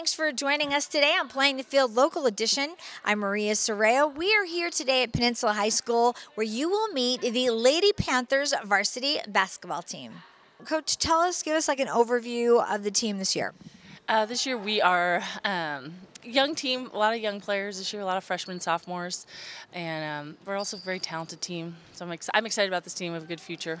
Thanks for joining us today on Playing the Field Local Edition. I'm Maria Serrao. We are here today at Peninsula High School where you will meet the Lady Panthers varsity basketball team. Coach, tell us, give us like an overview of the team this year. Uh, this year we are um, young team, a lot of young players this year, a lot of freshmen, sophomores, and um, we're also a very talented team. So I'm, ex- I'm excited about this team. We have a good future.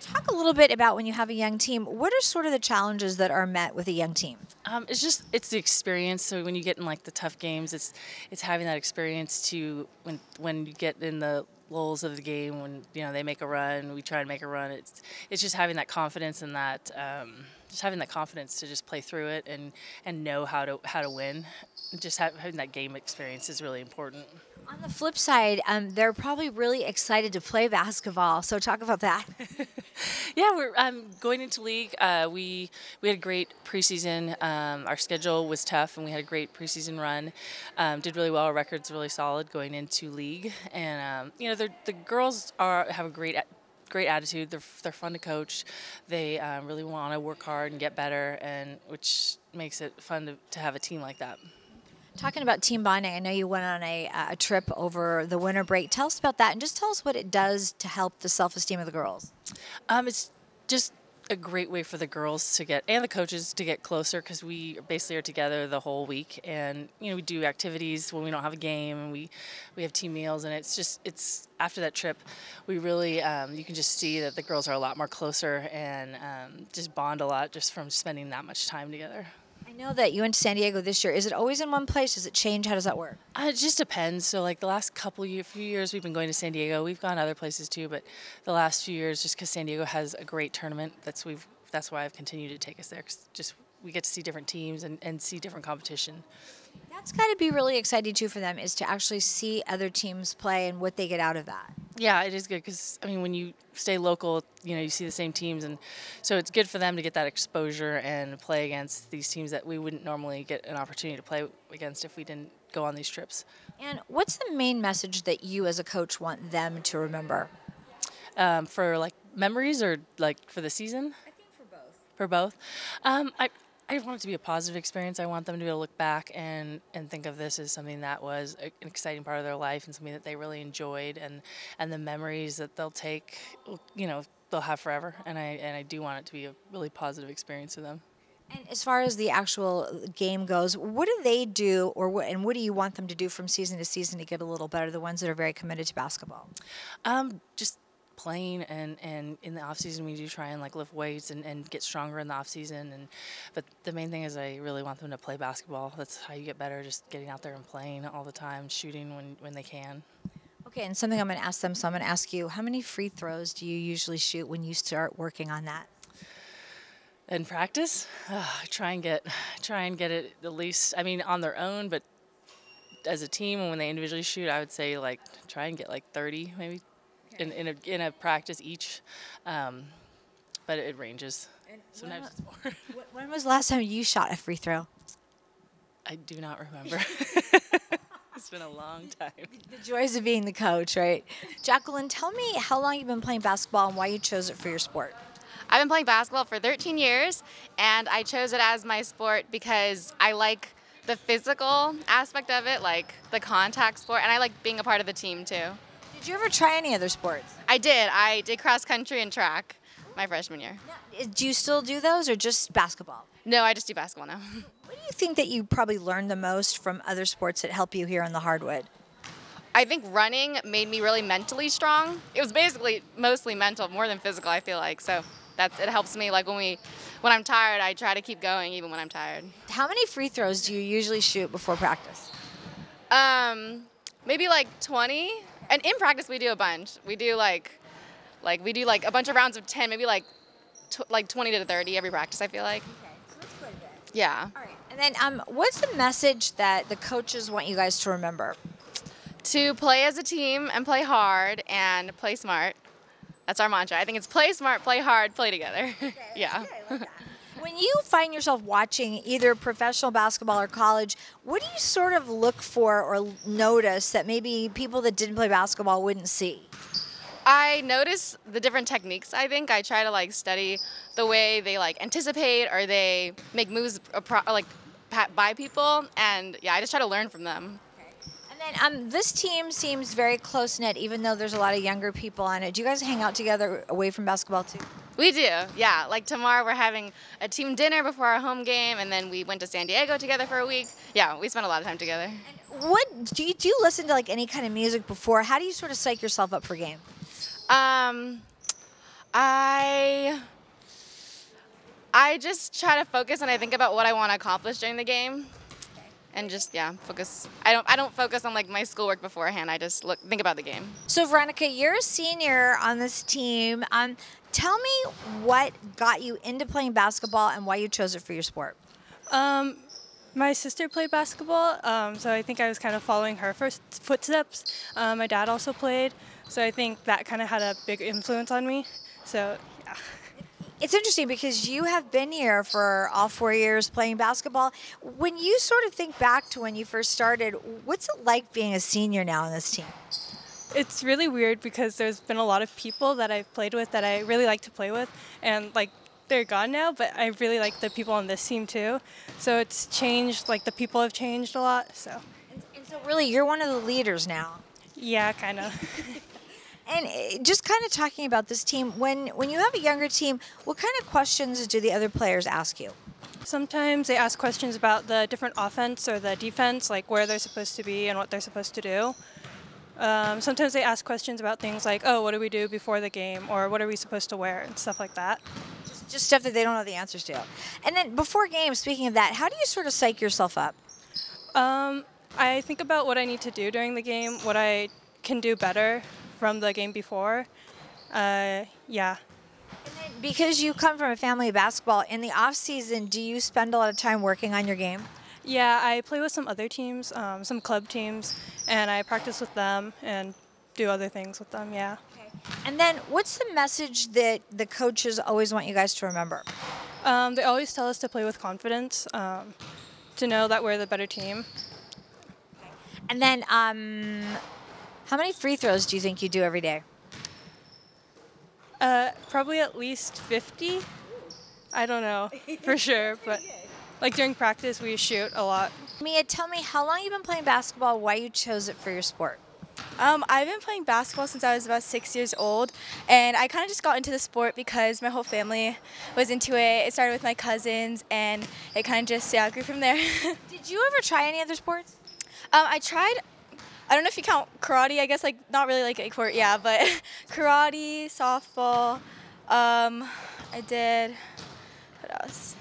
Talk a little bit about when you have a young team. What are sort of the challenges that are met with a young team? Um, it's just it's the experience. So when you get in like the tough games, it's it's having that experience to when when you get in the lulls of the game when you know they make a run, we try and make a run. It's it's just having that confidence and that um, just having that confidence to just play through it and and know how to how to win. Just having that game experience is really important. On the flip side, um, they're probably really excited to play basketball. So talk about that. yeah, we're um, going into league. Uh, we we had a great preseason. Um, our schedule was tough, and we had a great preseason run. Um, did really well. Our record's really solid going into league, and um, you know the girls are have a great great attitude. They're they're fun to coach. They um, really want to work hard and get better, and which makes it fun to, to have a team like that. Talking about team bonding, I know you went on a, a trip over the winter break. Tell us about that and just tell us what it does to help the self esteem of the girls. Um, it's just a great way for the girls to get and the coaches to get closer because we basically are together the whole week and you know we do activities when we don't have a game and we we have team meals and it's just it's after that trip we really um, you can just see that the girls are a lot more closer and um, just bond a lot just from spending that much time together know that you went to San Diego this year. Is it always in one place? Does it change? How does that work? Uh, it just depends. So, like the last couple year, few years, we've been going to San Diego. We've gone other places too, but the last few years, just because San Diego has a great tournament, that's we've that's why I've continued to take us there. Cause just we get to see different teams and, and see different competition. That's got to be really exciting too for them is to actually see other teams play and what they get out of that. Yeah, it is good because I mean, when you stay local, you know, you see the same teams, and so it's good for them to get that exposure and play against these teams that we wouldn't normally get an opportunity to play against if we didn't go on these trips. And what's the main message that you, as a coach, want them to remember? Um, for like memories or like for the season? I think for both. For both, um, I I want it to be a positive experience. I want them to be able to look back and, and think of this as something that was an exciting part of their life and something that they really enjoyed and, and the memories that they'll take, you know, they'll have forever. And I, and I do want it to be a really positive experience for them. And as far as the actual game goes, what do they do, or what, and what do you want them to do from season to season to get a little better? The ones that are very committed to basketball. Um, just playing and, and in the off season we do try and like lift weights and, and get stronger in the off season and but the main thing is I really want them to play basketball. That's how you get better, just getting out there and playing all the time, shooting when, when they can. Okay, and something I'm going to ask them. So I'm going to ask you, how many free throws do you usually shoot when you start working on that? In practice, oh, try and get try and get it at least. I mean, on their own, but as a team and when they individually shoot, I would say like try and get like 30, maybe in, in, a, in a practice each, um, but it ranges. And Sometimes it's more. when was the last time you shot a free throw? I do not remember. it's been a long time. The joys of being the coach, right? Jacqueline, tell me how long you've been playing basketball and why you chose it for your sport. I've been playing basketball for 13 years, and I chose it as my sport because I like the physical aspect of it, like the contact sport, and I like being a part of the team too. Did you ever try any other sports? I did. I did cross country and track my freshman year. Do you still do those or just basketball? No, I just do basketball now. what do you think that you probably learned the most from other sports that help you here on the hardwood? I think running made me really mentally strong. It was basically mostly mental, more than physical, I feel like. So that's it helps me like when we when I'm tired, I try to keep going even when I'm tired. How many free throws do you usually shoot before practice? Um, maybe like 20 and in practice we do a bunch. We do like, like we do like a bunch of rounds of ten, maybe like, like twenty to thirty every practice. I feel like. Okay, so that's quite a bit. Yeah. All right, and then um, what's the message that the coaches want you guys to remember? To play as a team and play hard and play smart. That's our mantra. I think it's play smart, play hard, play together. Okay, yeah. when you find yourself watching either professional basketball or college, what do you sort of look for or notice that maybe people that didn't play basketball wouldn't see? I notice the different techniques. I think I try to like study the way they like anticipate or they make moves like by people, and yeah, I just try to learn from them. And then um, this team seems very close knit, even though there's a lot of younger people on it. Do you guys hang out together away from basketball too? We do, yeah. Like tomorrow, we're having a team dinner before our home game, and then we went to San Diego together for a week. Yeah, we spent a lot of time together. And what do you do? You listen to like any kind of music before? How do you sort of psych yourself up for game? Um, I I just try to focus and I think about what I want to accomplish during the game. And just yeah, focus. I don't. I don't focus on like my schoolwork beforehand. I just look, think about the game. So Veronica, you're a senior on this team. Um, tell me what got you into playing basketball and why you chose it for your sport. Um, my sister played basketball, um, so I think I was kind of following her first footsteps. Um, my dad also played, so I think that kind of had a big influence on me. So yeah. It's interesting because you have been here for all four years playing basketball. When you sort of think back to when you first started, what's it like being a senior now on this team? It's really weird because there's been a lot of people that I've played with that I really like to play with, and like they're gone now, but I really like the people on this team too. So it's changed, like the people have changed a lot. So. And, and so really, you're one of the leaders now. Yeah, kind of. And eh, just kind of talking about this team, when when you have a younger team, what kind of questions do the other players ask you? Sometimes they ask questions about the different offense or the defense, like where they're supposed to be and what they're supposed to do. Um, sometimes they ask questions about things like, oh, what do we do before the game, or what are we supposed to wear, and stuff like that. Just, just stuff that they don't know the answers to. And then before games, speaking of that, how do you sort of psych yourself up? Um, I think about what I need to do during the game, what I can do better, from the game before. Uh, yeah. Because you come from a family of basketball, in the off season, do you spend a lot of time working on your game? Yeah, I play with some other teams, um, some club teams, and I practice with them and do other things with them. Yeah. Okay. And then, what's the message that the coaches always want you guys to remember? Um, they always tell us to play with confidence, um, to know that we're the better team. And then, um, how many free throws do you think you do every day? Uh, probably at least 50. I don't know for sure, but like during practice we shoot a lot. Mia, tell me how long you've been playing basketball, why you chose it for your sport. Um, I've been playing basketball since I was about six years old, and I kind of just got into the sport because my whole family was into it. It started with my cousins, and it kind of just yeah grew from there. Did you ever try any other sports? Um, I tried I don't know if you count karate. I guess like not really like a court, yeah, but karate, softball. Um, I did. What else?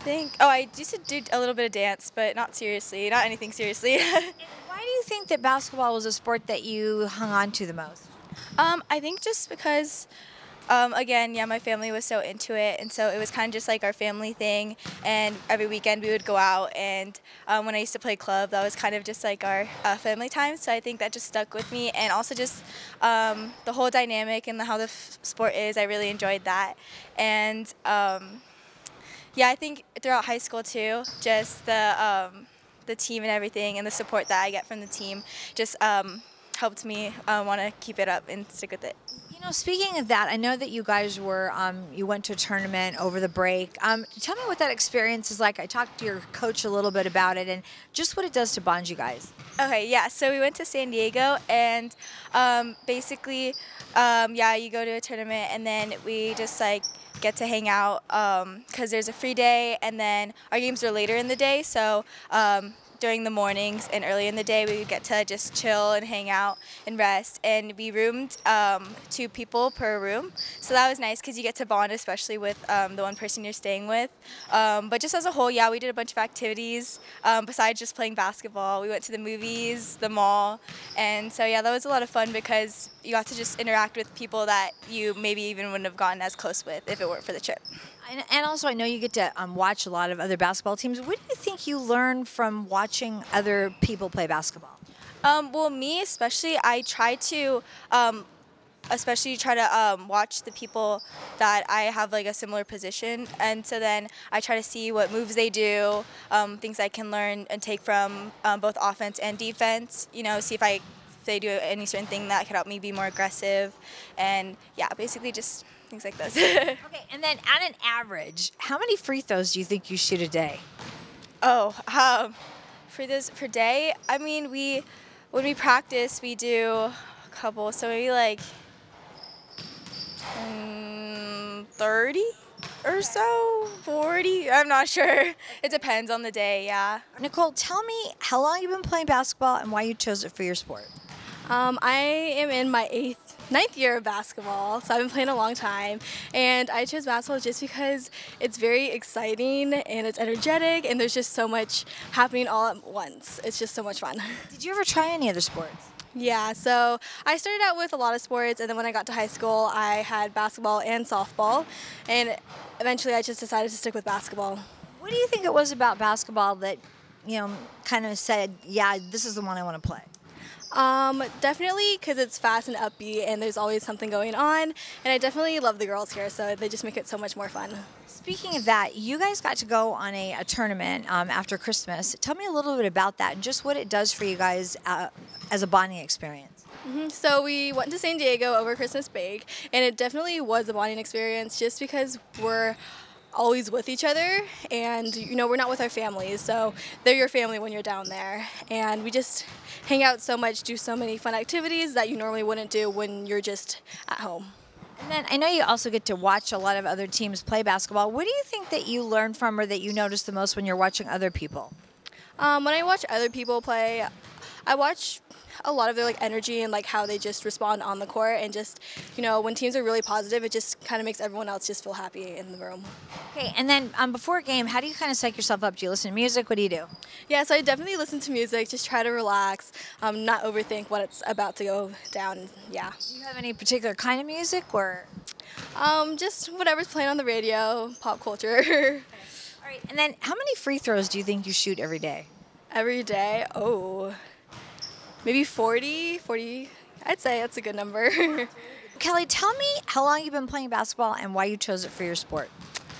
I think. Oh, I used to do a little bit of dance, but not seriously, not anything seriously. why do you think that basketball was a sport that you hung on to the most? Um, I think just because um, again, yeah, my family was so into it, and so it was kind of just like our family thing. And every weekend we would go out, and um, when I used to play club, that was kind of just like our uh, family time. So I think that just stuck with me, and also just um, the whole dynamic and the, how the sport is. I really enjoyed that, and um, yeah, I think throughout high school too, just the um, the team and everything, and the support that I get from the team, just um, helped me uh, want to keep it up and stick with it. You know, speaking of that, I know that you guys were um, you went to a tournament over the break. Um, tell me what that experience is like. I talked to your coach a little bit about it and just what it does to bond you guys. Okay, yeah. So we went to San Diego and um, basically, um, yeah, you go to a tournament and then we just like get to hang out because um, there's a free day and then our games are later in the day. So um, during the mornings and early in the day we would get to just chill and hang out and rest. And we roomed um, two people per room. So that was nice because you get to bond especially with um, the one person you're staying with. Um, but just as a whole yeah we did a bunch of activities um, besides just playing basketball. We went to the movies the mall. And so yeah that was a lot of fun because you got to just interact with people that you maybe even wouldn't have gotten as close with if it weren't for the trip and, and also, I know you get to um, watch a lot of other basketball teams. What do you think you learn from watching other people play basketball? Um, well, me especially, I try to. Um, especially try to um, watch the people that I have like a similar position, and so then I try to see what moves they do, um, things I can learn and take from um, both offense and defense. You know, see if I if they do any certain thing that could help me be more aggressive, and yeah, basically just things like this. okay, and then at an average, how many free throws do you think you shoot a day? Oh, um, for this per day, I mean, we when we practice, we do a couple, so maybe like mm, 30 or so, 40. I'm not sure. It depends on the day. Yeah. Nicole, tell me how long you've been playing basketball and why you chose it for your sport. Um, I am in my eighth, ninth year of basketball, so I've been playing a long time. And I chose basketball just because it's very exciting and it's energetic, and there's just so much happening all at once. It's just so much fun. Did you ever try any other sports? Yeah, so I started out with a lot of sports, and then when I got to high school, I had basketball and softball, and eventually I just decided to stick with basketball. What do you think it was about basketball that, you know, kind of said, yeah, this is the one I want to play? Um, definitely because it's fast and upbeat, and there's always something going on. And I definitely love the girls here, so they just make it so much more fun. Speaking of that, you guys got to go on a, a tournament um, after Christmas. Tell me a little bit about that and just what it does for you guys uh, as a bonding experience. Mm-hmm. So we went to San Diego over Christmas break, and it definitely was a bonding experience just because we're always with each other and you know we're not with our families so they're your family when you're down there and we just hang out so much do so many fun activities that you normally wouldn't do when you're just at home and then I know you also get to watch a lot of other teams play basketball. What do you think that you learn from or that you notice the most when you're watching other people? Um, when I watch other people play, I watch a lot of their like energy and like how they just respond on the court and just you know when teams are really positive it just kind of makes everyone else just feel happy in the room. Okay and then um, before a game how do you kind of psych yourself up? Do you listen to music? What do you do? Yeah so i definitely listen to music just try to relax um, not overthink what it's about to go down yeah. Do you have any particular kind of music or? Um, just whatever's playing on the radio pop culture. All right and then how many free throws do you think you shoot every day? Every day? Oh maybe 40, 40. I'd say that's a good number. Kelly, tell me how long you've been playing basketball and why you chose it for your sport.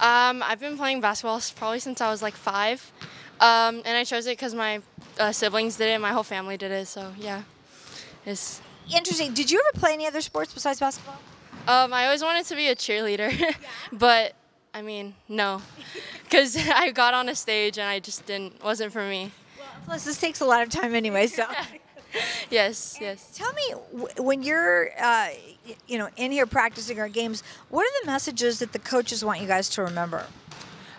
Um, I've been playing basketball probably since I was like five, um, and I chose it because my uh, siblings did it, my whole family did it. So yeah, it's interesting. Did you ever play any other sports besides basketball? Um, I always wanted to be a cheerleader, yeah. but I mean, no, because I got on a stage and I just didn't wasn't for me. Well, plus this takes a lot of time anyway, so. yes, yes. Tell me, when you're, uh, you know, in here practicing our games, what are the messages that the coaches want you guys to remember?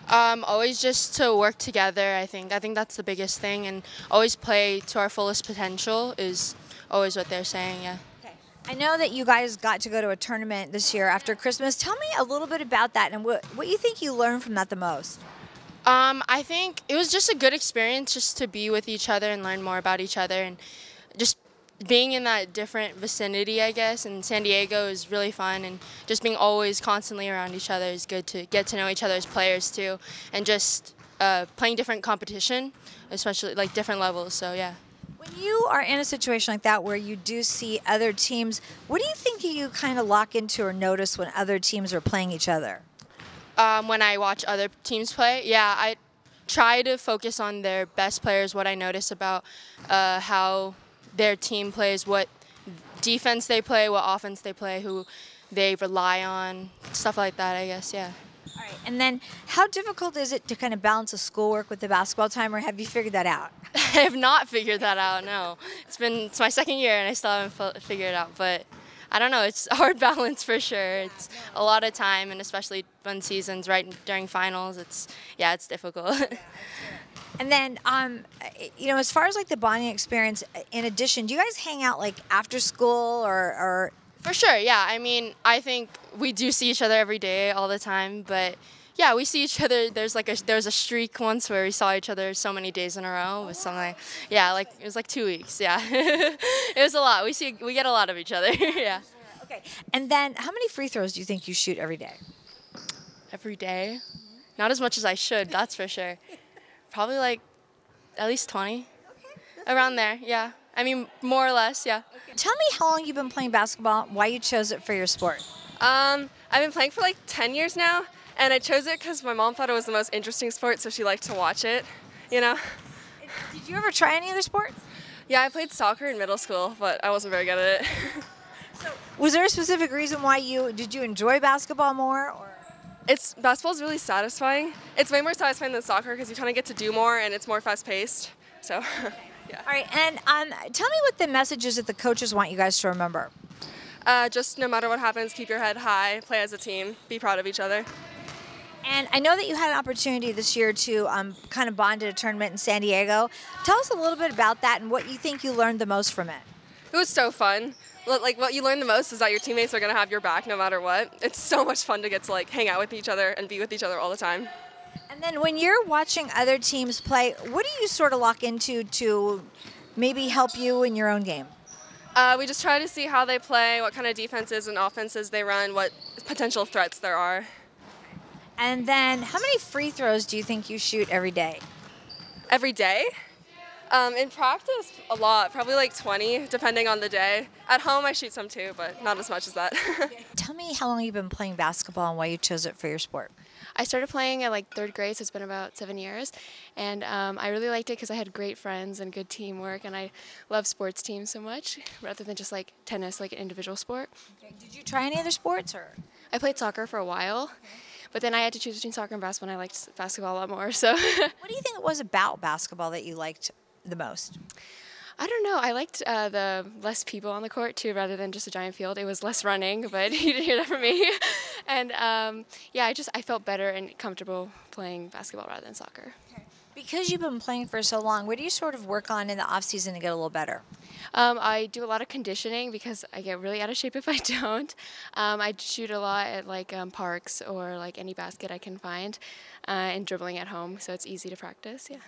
Um, always just to work together. I think. I think that's the biggest thing, and always play to our fullest potential is always what they're saying. Yeah. Okay. I know that you guys got to go to a tournament this year after Christmas. Tell me a little bit about that and what what you think you learned from that the most. Um, I think it was just a good experience just to be with each other and learn more about each other and just being in that different vicinity, I guess, in San Diego is really fun, and just being always constantly around each other is good to get to know each other as players too, and just uh, playing different competition, especially like different levels. So yeah. When you are in a situation like that where you do see other teams, what do you think you kind of lock into or notice when other teams are playing each other? Um, when I watch other teams play, yeah, I try to focus on their best players. What I notice about uh, how their team plays, what defense they play, what offense they play, who they rely on, stuff like that, I guess, yeah. All right, and then how difficult is it to kind of balance the schoolwork with the basketball time, or have you figured that out? I have not figured that out, no. It's been, it's my second year and I still haven't figured it out, but I don't know, it's a hard balance for sure. It's a lot of time, and especially when seasons right during finals, it's, yeah, it's difficult. And then, um, you know, as far as like the bonding experience, in addition, do you guys hang out like after school or, or? For sure, yeah. I mean, I think we do see each other every day, all the time, but yeah, we see each other. There's like a there's a streak once where we saw each other so many days in a row with something. Yeah, like it was like two weeks. Yeah, it was a lot. We see we get a lot of each other. yeah. Okay. And then, how many free throws do you think you shoot every day? Every day, not as much as I should. That's for sure. Probably like at least 20. Okay, Around there, yeah. I mean, more or less, yeah. Okay. Tell me how long you've been playing basketball, why you chose it for your sport. Um, I've been playing for like 10 years now, and I chose it because my mom thought it was the most interesting sport, so she liked to watch it, you know? Did you ever try any other sports? Yeah, I played soccer in middle school, but I wasn't very good at it. so, was there a specific reason why you, did you enjoy basketball more? Or? It's basketball is really satisfying. It's way more satisfying than soccer because you kind of get to do more and it's more fast paced. So, yeah. All right, and um, tell me what the messages that the coaches want you guys to remember. Uh, just no matter what happens, keep your head high, play as a team, be proud of each other. And I know that you had an opportunity this year to um, kind of bond at a tournament in San Diego. Tell us a little bit about that and what you think you learned the most from it. It was so fun. Like what you learn the most is that your teammates are gonna have your back no matter what. It's so much fun to get to like hang out with each other and be with each other all the time. And then when you're watching other teams play, what do you sort of lock into to maybe help you in your own game? Uh, we just try to see how they play, what kind of defenses and offenses they run, what potential threats there are. And then how many free throws do you think you shoot every day? Every day? Um, in practice, a lot, probably like 20, depending on the day. At home, I shoot some too, but not as much as that. Tell me how long you've been playing basketball and why you chose it for your sport. I started playing at like third grade, so it's been about seven years, and um, I really liked it because I had great friends and good teamwork, and I love sports teams so much rather than just like tennis, like an individual sport. Did you try any other sports or? I played soccer for a while, but then I had to choose between soccer and basketball, and I liked basketball a lot more. So What do you think it was about basketball that you liked the most? I don't know. I liked uh, the less people on the court too, rather than just a giant field. It was less running, but you didn't hear that from me. and um, yeah, I just I felt better and comfortable playing basketball rather than soccer. Because you've been playing for so long, what do you sort of work on in the off season to get a little better? Um, I do a lot of conditioning because I get really out of shape if I don't. Um, I shoot a lot at like um, parks or like any basket I can find, uh, and dribbling at home, so it's easy to practice. Yeah.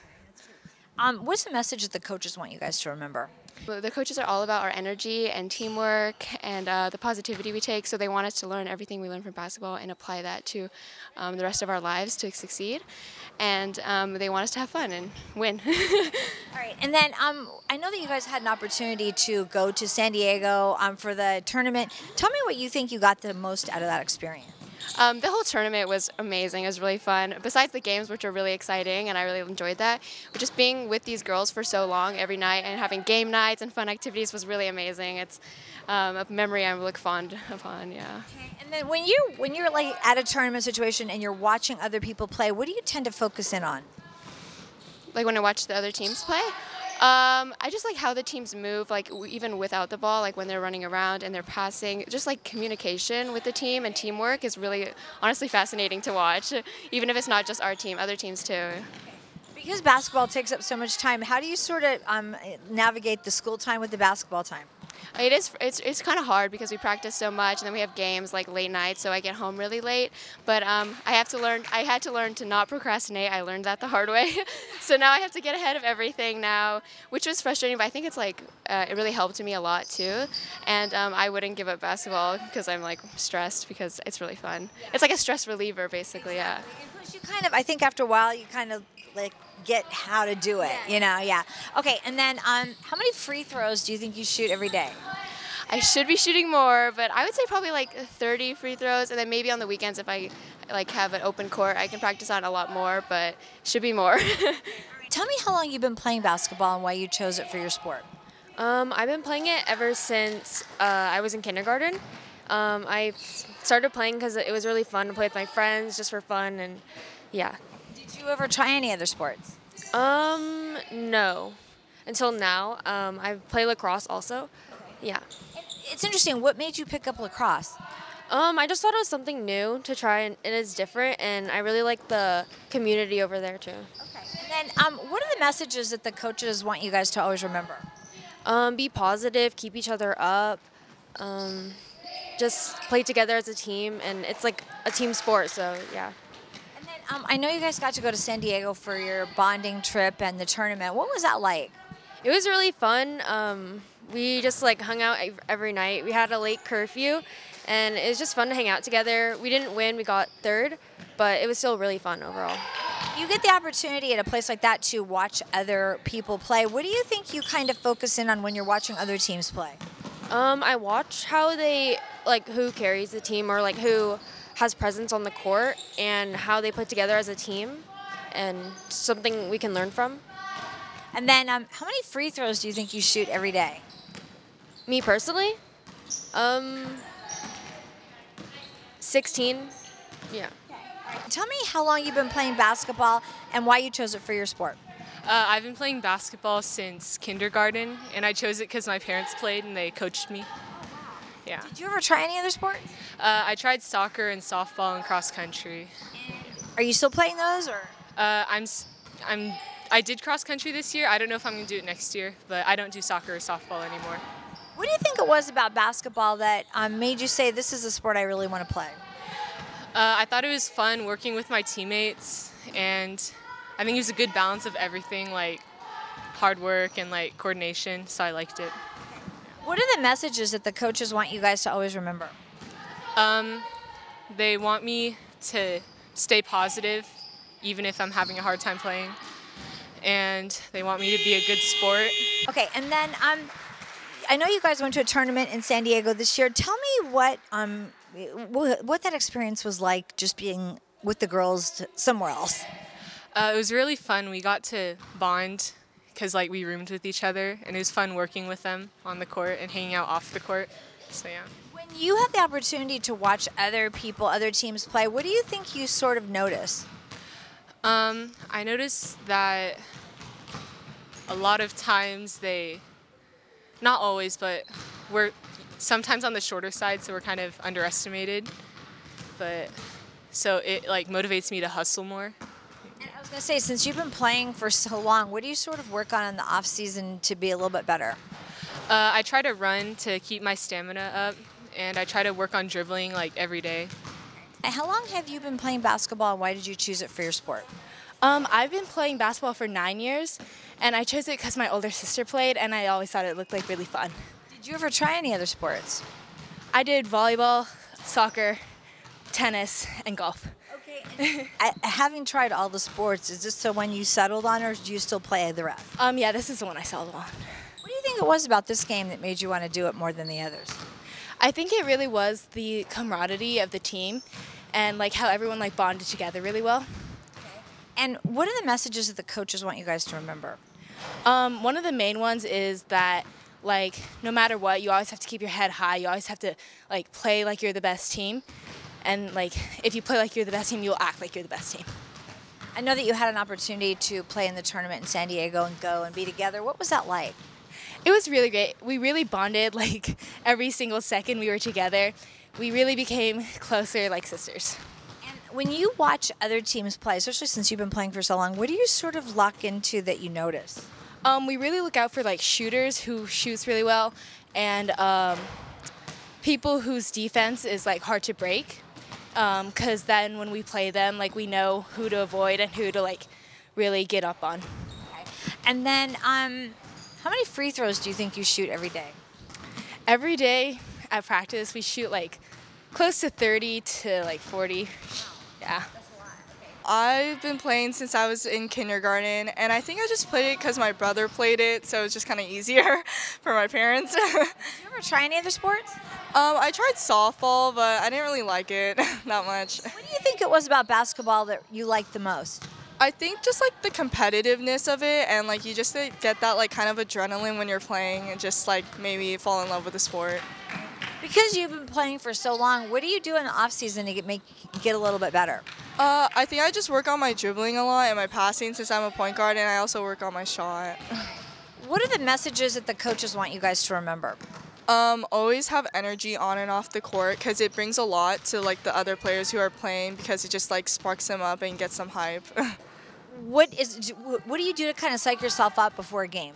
Um, what's the message that the coaches want you guys to remember? The coaches are all about our energy and teamwork and uh, the positivity we take. So they want us to learn everything we learn from basketball and apply that to um, the rest of our lives to succeed. And um, they want us to have fun and win. All right, and then um, I know that you guys had an opportunity to go to San Diego um, for the tournament. Tell me what you think you got the most out of that experience. Um, the whole tournament was amazing. It was really fun. Besides the games, which are really exciting, and I really enjoyed that, but just being with these girls for so long every night and having game nights and fun activities was really amazing. It's um, a memory I look fond upon. Yeah. And then when you when you're like at a tournament situation and you're watching other people play, what do you tend to focus in on? Like when I watch the other teams play. Um, I just like how the teams move, like even without the ball, like when they're running around and they're passing. Just like communication with the team and teamwork is really, honestly, fascinating to watch. Even if it's not just our team, other teams too. Because basketball takes up so much time, how do you sort of um, navigate the school time with the basketball time? It is. It's, it's kind of hard because we practice so much, and then we have games like late nights, so I get home really late. But um, I have to learn. I had to learn to not procrastinate. I learned that the hard way. so now I have to get ahead of everything now, which was frustrating. But I think it's like uh, it really helped me a lot too. And um, I wouldn't give up basketball because I'm like stressed because it's really fun. It's like a stress reliever, basically. Yeah. And plus, you kind of, I think after a while, you kind of like get how to do it. You know, yeah. Okay, and then um, how many free throws do you think you shoot every day? I should be shooting more, but I would say probably like 30 free throws, and then maybe on the weekends if I like have an open court, I can practice on a lot more, but should be more. Tell me how long you've been playing basketball and why you chose it for your sport. Um, I've been playing it ever since uh, I was in kindergarten. Um, I started playing because it was really fun to play with my friends, just for fun, and yeah. Did you ever try any other sports? Um, no, until now. Um, I play lacrosse also. Yeah. It's interesting. What made you pick up lacrosse? Um, I just thought it was something new to try, and it is different, and I really like the community over there too. Okay. And then, um, what are the messages that the coaches want you guys to always remember? Um, be positive, keep each other up, um, just play together as a team, and it's like a team sport, so yeah. Um, I know you guys got to go to San Diego for your bonding trip and the tournament. What was that like? It was really fun. Um, we just like hung out every night. We had a late curfew, and it was just fun to hang out together. We didn't win, we got third, but it was still really fun overall. You get the opportunity at a place like that to watch other people play. What do you think you kind of focus in on when you're watching other teams play? Um, I watch how they like who carries the team or like who has presence on the court and how they put together as a team, and something we can learn from. And then, um, how many free throws do you think you shoot every day? Me personally, um, 16. Yeah. Tell me how long you've been playing basketball and why you chose it for your sport. Uh, I've been playing basketball since kindergarten, and I chose it because my parents played and they coached me. Yeah. Did you ever try any other sport? Uh, I tried soccer and softball and cross country. Are you still playing those, or? Uh, I'm, I'm, I did cross country this year. I don't know if I'm gonna do it next year, but I don't do soccer or softball anymore. What do you think it was about basketball that um, made you say this is a sport I really want to play? Uh, I thought it was fun working with my teammates, and I think it was a good balance of everything, like hard work and like coordination. So I liked it. What are the messages that the coaches want you guys to always remember? Um, they want me to stay positive, even if I'm having a hard time playing, and they want me to be a good sport. Okay, and then um, I know you guys went to a tournament in San Diego this year. Tell me what um, what that experience was like, just being with the girls somewhere else. Uh, it was really fun. We got to bond because like we roomed with each other, and it was fun working with them on the court and hanging out off the court. So yeah. When you have the opportunity to watch other people, other teams play, what do you think you sort of notice? Um, I notice that a lot of times they, not always, but we're sometimes on the shorter side, so we're kind of underestimated. But so it like motivates me to hustle more. And I was going to say, since you've been playing for so long, what do you sort of work on in the off season to be a little bit better? Uh, I try to run to keep my stamina up, and I try to work on dribbling like every day. And how long have you been playing basketball, and why did you choose it for your sport? Um, I've been playing basketball for nine years, and I chose it because my older sister played, and I always thought it looked like really fun. Did you ever try any other sports? I did volleyball, soccer, tennis, and golf. Okay. having tried all the sports, is this the one you settled on, or do you still play the rest? Um, yeah, this is the one I settled on. What do you think it was about this game that made you want to do it more than the others? I think it really was the camaraderie of the team, and like how everyone like bonded together really well. And what are the messages that the coaches want you guys to remember? Um, one of the main ones is that like no matter what, you always have to keep your head high. You always have to like play like you're the best team, and like if you play like you're the best team, you'll act like you're the best team. I know that you had an opportunity to play in the tournament in San Diego and go and be together. What was that like? It was really great. We really bonded like every single second we were together. We really became closer like sisters. When you watch other teams play, especially since you've been playing for so long, what do you sort of lock into that you notice? Um, we really look out for like shooters who shoots really well, and um, people whose defense is like hard to break. Because then when we play them, like we know who to avoid and who to like really get up on. And then, um, how many free throws do you think you shoot every day? Every day at practice, we shoot like close to 30 to like 40. Yeah. I've been playing since I was in kindergarten, and I think I just played it because my brother played it, so it was just kind of easier for my parents. Did you ever try any other sports? Um, I tried softball, but I didn't really like it that much. What do you think it was about basketball that you liked the most? I think just like the competitiveness of it, and like you just get that like kind of adrenaline when you're playing, and just like maybe fall in love with the sport. Because you've been playing for so long, what do you do in the off season to get make get a little bit better? Uh, I think I just work on my dribbling a lot and my passing since I'm a point guard, and I also work on my shot. What are the messages that the coaches want you guys to remember? Um, always have energy on and off the court because it brings a lot to like the other players who are playing because it just like sparks them up and gets them hype. What is what do you do to kind of psych yourself up before a game?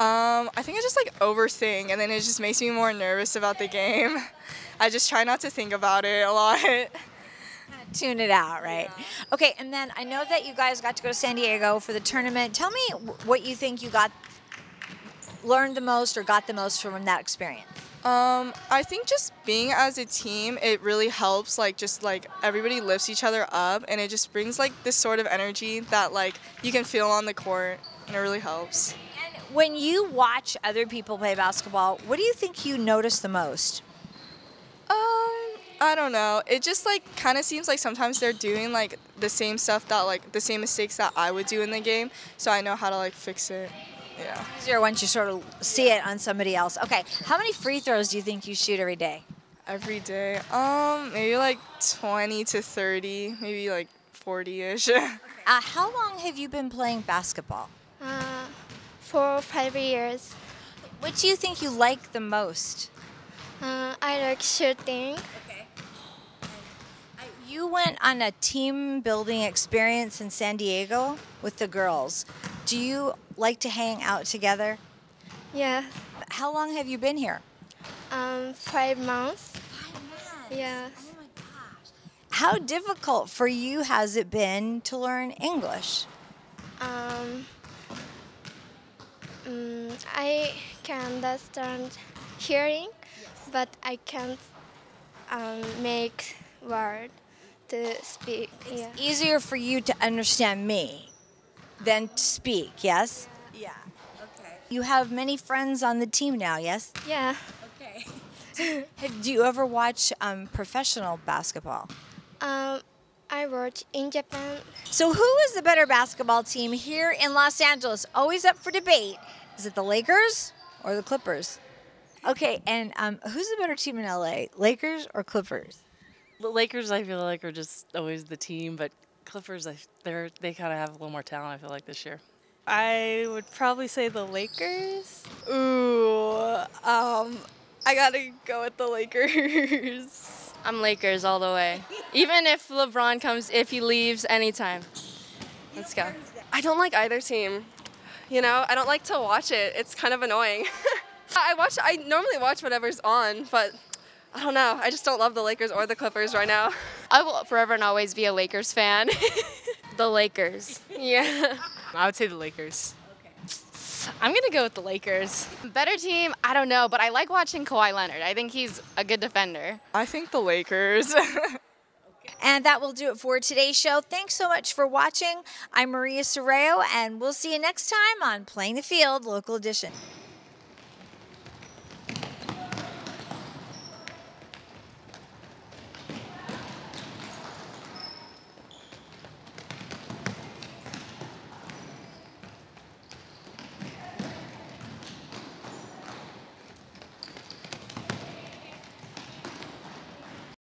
Um, I think I just like overthink, and then it just makes me more nervous about the game. I just try not to think about it a lot. Tune it out, right? Okay, and then I know that you guys got to go to San Diego for the tournament. Tell me what you think you got, learned the most, or got the most from that experience. Um, I think just being as a team, it really helps. Like just like everybody lifts each other up, and it just brings like this sort of energy that like you can feel on the court, and it really helps. When you watch other people play basketball, what do you think you notice the most? Um, I don't know. It just like kind of seems like sometimes they're doing like the same stuff that like the same mistakes that I would do in the game, so I know how to like fix it. Yeah. Easier once you sort of see it on somebody else. Okay, how many free throws do you think you shoot every day? Every day. Um, maybe like 20 to 30, maybe like 40-ish. Uh, how long have you been playing basketball? Uh, for five years. What do you think you like the most? Uh, I like shooting. Okay. You went on a team building experience in San Diego with the girls. Do you like to hang out together? Yeah. How long have you been here? Um, five months. Yeah. How difficult for you has it been to learn English? Um, mm, I can understand hearing, but I can't um, make word to speak. Yeah. Easier for you to understand me than to speak, yes? Yeah. Okay. You have many friends on the team now, yes? Yeah. Okay. Do you ever watch um, professional basketball? Um, I watch in Japan. So, who is the better basketball team here in Los Angeles? Always up for debate. Is it the Lakers or the Clippers? Okay, and um, who's the better team in LA, Lakers or Clippers? The Lakers, I feel like, are just always the team, but Clippers, they're they kind of have a little more talent. I feel like this year. I would probably say the Lakers. Ooh, um, I gotta go with the Lakers. I'm Lakers all the way. Even if LeBron comes, if he leaves anytime. Let's go. I don't like either team. You know, I don't like to watch it. It's kind of annoying. I watch. I normally watch whatever's on, but I don't know. I just don't love the Lakers or the Clippers right now. I will forever and always be a Lakers fan. The Lakers. yeah. I would say the Lakers. I'm gonna go with the Lakers. Better team, I don't know, but I like watching Kawhi Leonard. I think he's a good defender. I think the Lakers. And that will do it for today's show. Thanks so much for watching. I'm Maria Serrao, and we'll see you next time on Playing the Field Local Edition.